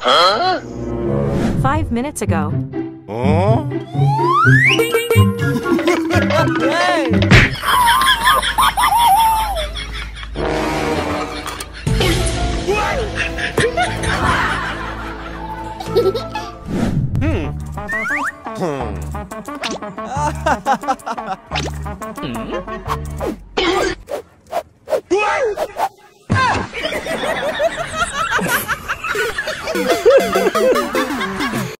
huh? Five minutes ago. Huh? Hmm. hmm? Ha ha ha ha!